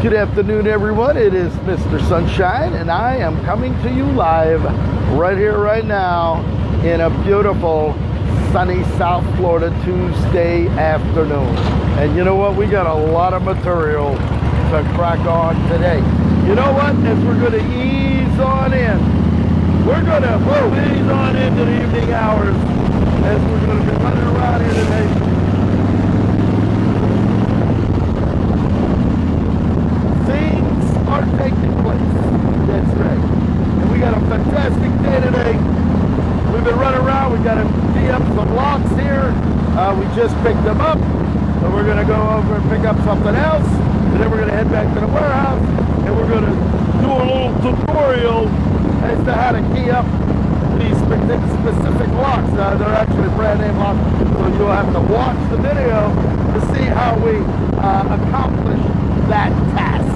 Good afternoon, everyone. It is Mr. Sunshine, and I am coming to you live right here, right now, in a beautiful sunny South Florida Tuesday afternoon. And you know what? We got a lot of material to crack on today. You know what? As we're going to ease on in, we're going to ease on into the evening hours as we're going to be running around here today. Things are taking place. That's right. And we got a fantastic day today. We've been running around. We got to tee up some locks here. Uh, we just picked them up. So we're going to go over and pick up something else. And then we're going to head back to the warehouse. And we're going to do a little tutorial as to how to key up these specific locks. Uh, they're actually brand name locks. So you'll have to watch the video to see how we uh, accomplish that task.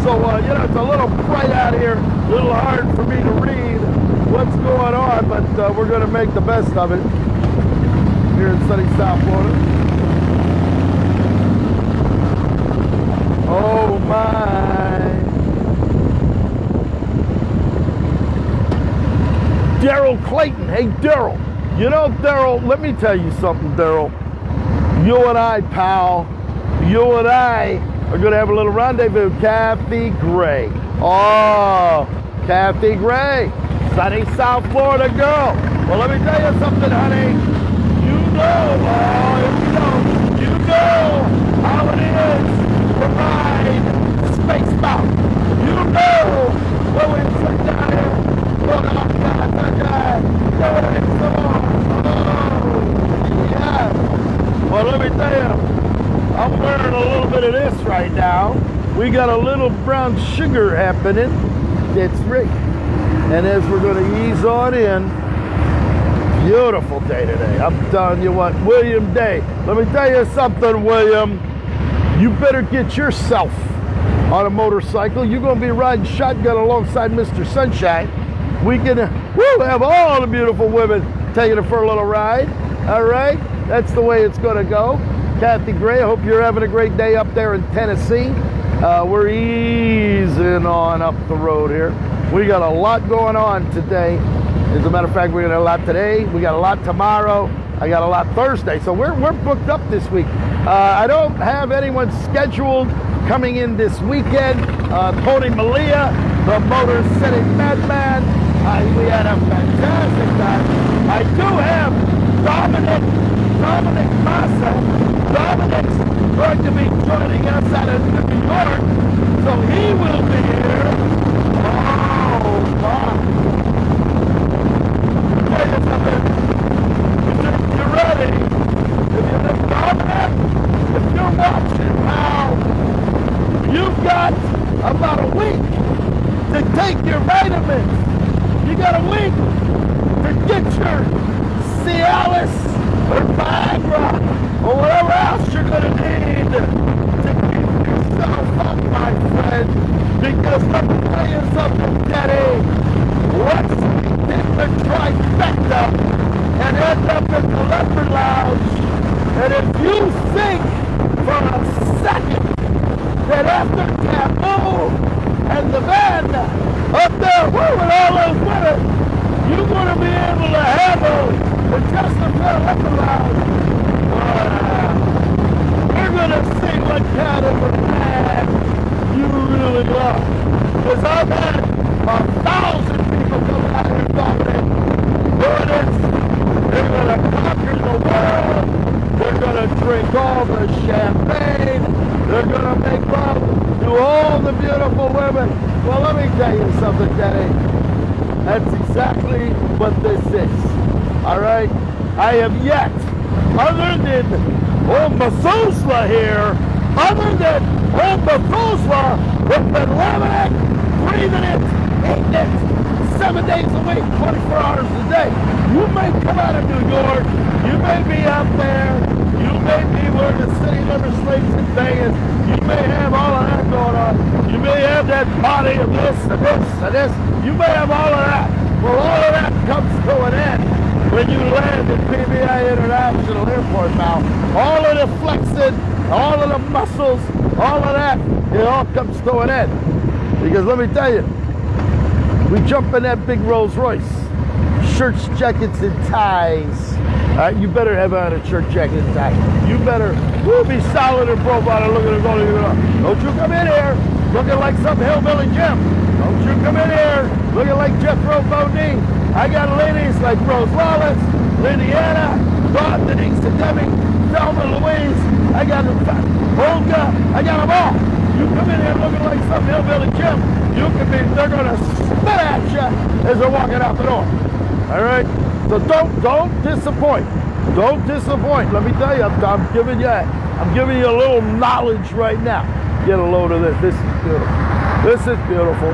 So, uh, you know, it's a little bright out here, a little hard for me to read what's going on, but uh, we're going to make the best of it here in sunny South Florida. Oh my. Daryl Clayton. Hey, Daryl. You know, Daryl, let me tell you something, Daryl. You and I, pal, you and I are going to have a little rendezvous. Kathy Gray. Oh, Kathy Gray. Sunny South Florida girl. Well, let me tell you something, honey. You know, oh, if you know, you know how it is to ride Space Mountain. You know when we sit down here, look up, God, that guy, doing so Oh, yeah. Well, let me tell you, I'm wearing a little bit of this right now. We got a little brown sugar happening. That's Rick. And as we're going to ease on in, beautiful day today. I'm telling you what, William Day. Let me tell you something, William. You better get yourself on a motorcycle. You're going to be riding shotgun alongside Mr. Sunshine. We can woo, have all the beautiful women taking it for a little ride. All right? That's the way it's going to go. Kathy Gray, I hope you're having a great day up there in Tennessee. Uh, we're easing on up the road here. We got a lot going on today. As a matter of fact, we got a lot today. We got a lot tomorrow. I got a lot Thursday. So we're, we're booked up this week. Uh, I don't have anyone scheduled coming in this weekend. Uh, Tony Malia, the Motor City Madman. Uh, we had a fantastic time. I do have Dominic, Dominic Massa. Dominic's going to be joining us out of New York. So he will be here. Oh, my. Tell you something. If you're ready, if you're Dominic, if you're watching now, you've got about a week to take your vitamins. You got a week to get your Cialis or Viagra or whatever else you're going to need to keep yourself up, my friend. Because let me tell you something, Daddy. Let's get the trifecta and end up in the leopard lounge. And if you think for a second that after Taboo and the band up there woo, with all those women, you're going to be able to handle the Chesterfield Leopard Lounge. Wow. We're going to see what kind of a man you really are. Because I've had a thousand people come out here doing this. They're going to conquer the world. They're going to drink all the champagne. They're going to make love to all the beautiful women. Well, let me tell you something, Denny. That's exactly what this is. All right? I have yet, other than old Methuselah here, other than old Methuselah, with been living it, breathing it, eating it, seven days a week, 24 hours a day. You may come out of New York, you may be up there, may be the city in you may have all of that going on, you may have that body of this and this and this, you may have all of that. Well, all of that comes to an end when you land at PBI International Airport now. All of the flexing, all of the muscles, all of that, it all comes to an end. Because let me tell you, we jump in that big Rolls Royce, shirts, jackets, and ties. All right, you better have on a shirt, jacket, and. You better we'll be solid in profile and look at us all. Don't you come in here looking like some hillbilly Jim. Don't you come in here looking like Jethro Bodine. I got ladies like Rose Wallace, Lydiana, Dawn, Denise, Deming, Thelma Louise. I got Olga. I got them all. You come in here looking like some hillbilly Jim. You can be, they're going to spit at you as they're walking out the door. All right? So don't, don't disappoint. Don't disappoint. Let me tell you, I'm, I'm giving you, I'm giving you a little knowledge right now. Get a load of this. This is beautiful. This is beautiful.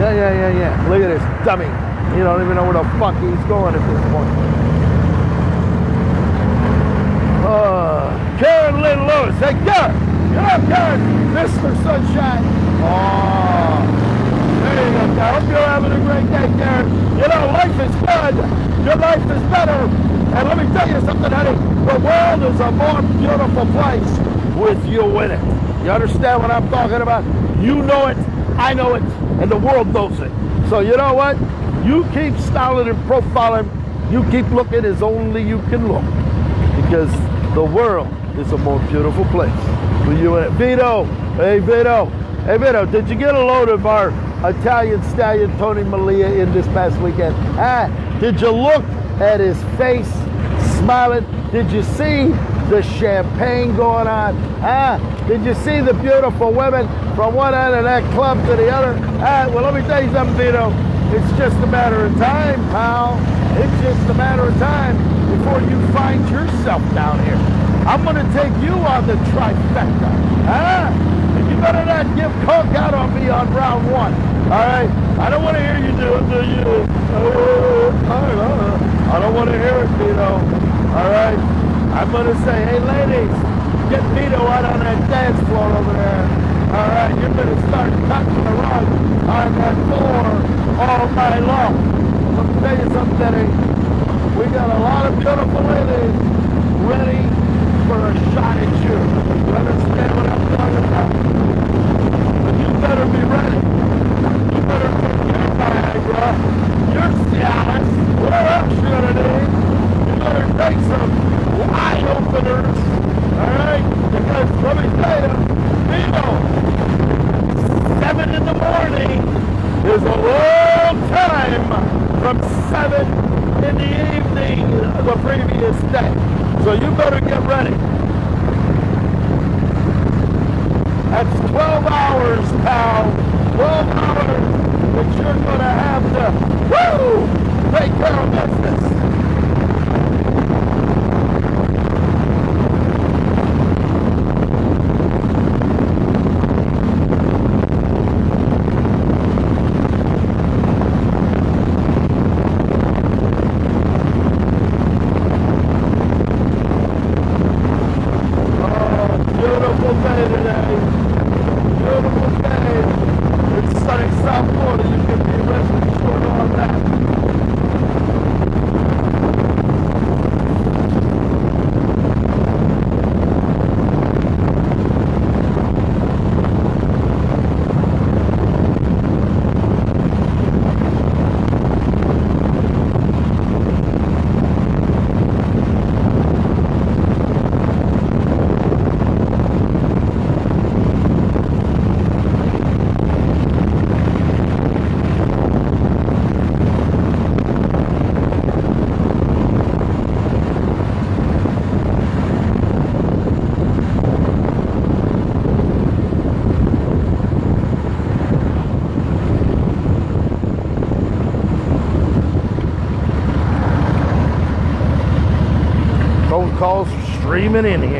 Yeah, yeah, yeah, yeah. Look at this dummy. You don't even know where the fuck he's going at this point. Uh, Karen Lynn Lewis. Hey, Karen. Get up, Karen. Mr. Sunshine. Oh, I hope you're having a great day, Karen. You know, life is good. Your life is better. And let me tell you something, honey. The world is a more beautiful place with you in it. You understand what I'm talking about? You know it. I know it. And the world knows it. So you know what? You keep styling and profiling. You keep looking as only you can look. Because the world is a more beautiful place with you in it. Vito, hey Vito, hey Vito, did you get a load of our Italian stallion Tony Malia in this past weekend? Ah, did you look at his face smiling? Did you see the champagne going on? Ah, did you see the beautiful women from one end of that club to the other? Ah, well, let me tell you something, Vito. It's just a matter of time, pal. It's just a matter of time before you find yourself down here. I'm going to take you on the trifecta. Ah, you better not give coke out on me on round one. Right? I don't want to hear you do it, do you? Uh, I don't want to hear it, Vito. All right? I'm going to say, hey, ladies, get Vito out on that dance floor over there. All right, you're going to start touching the rug on that floor all night long. Let me tell you something, Denny. We got a lot of beautiful ladies ready for a shot at you. You understand what I'm talking about? But you better be ready. You better get your Viagra, your Cialis, what else you're going to need. You better take some eye openers, all right? You, 7 in the morning is a long time from 7 in the evening the previous day. So you better get ready. That's 12 hours, pal. 12 hours that you're going to have to, woo, take care of business. Oh, beautiful day today. Beautiful day. It's sunny South Florida. You can be rest assured on that. Phone in here.